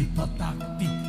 tipa tak, tipa